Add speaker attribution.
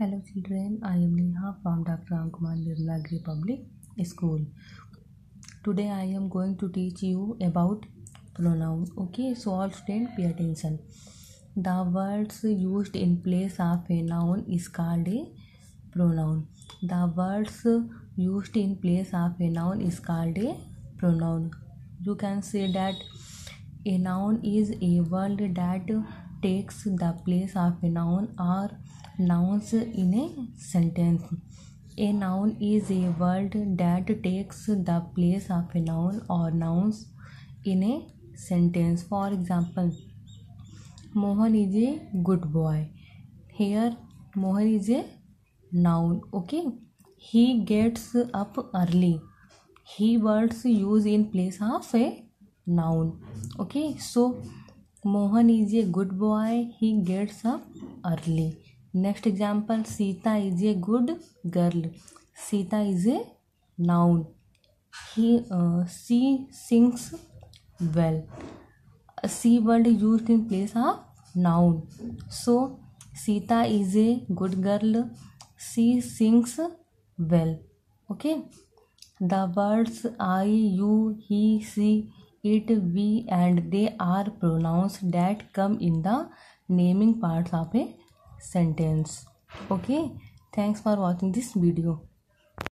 Speaker 1: Hello children, I am Neha from Dr. Ankuman Nirmalagiri Public School. Today I am going to teach you about pronoun. Okay, so all students pay attention. The words used in place of a noun is called a pronoun. The words used in place of a noun is called a pronoun. You can say that a noun is a word that takes the place of a noun or nouns in a sentence. A noun is a word that takes the place of a noun or nouns in a sentence. For example, Mohan is a good boy. Here, Mohan is a noun. Okay, he gets up early. He words used in place of a noun. Okay, so Mohan is a good boy. He gets up early. Next example Sita is a good girl. Sita is a noun. He uh, she sings well. A C word used in place of noun. So Sita is a good girl. She sings well. Okay. The words I, you, he, she, it, we, and they are pronouns that come in the naming parts of a sentence. Okay? Thanks for watching this video